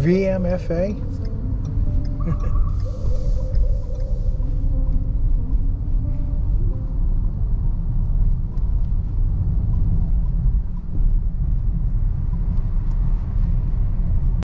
VMFA.